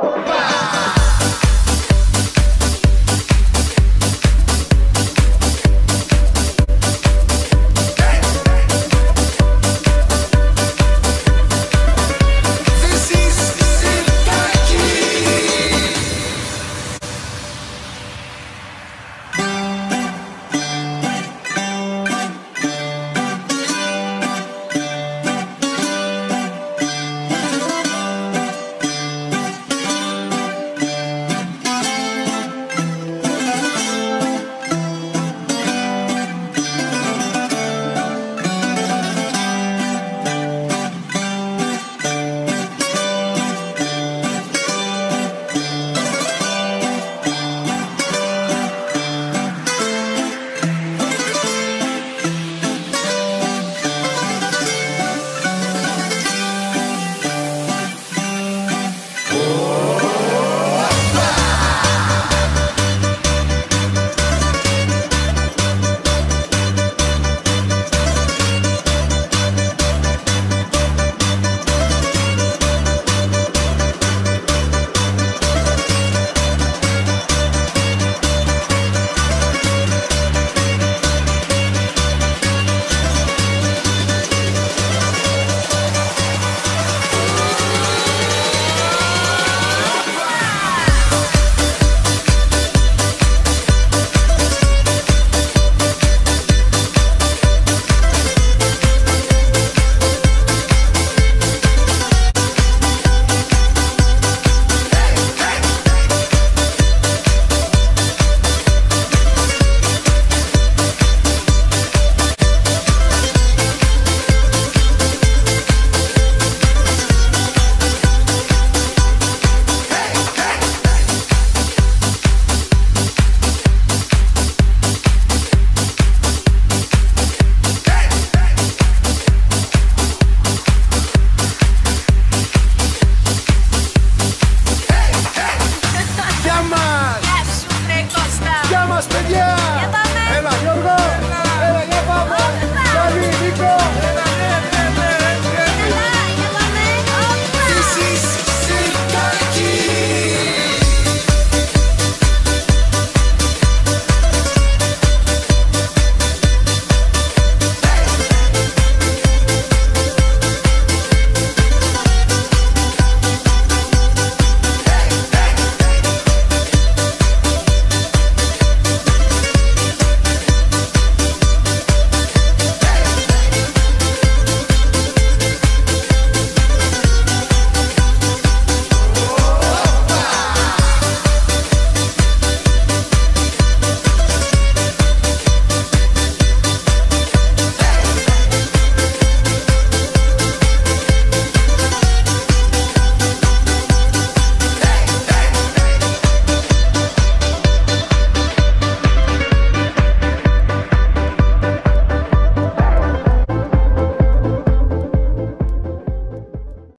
Bye.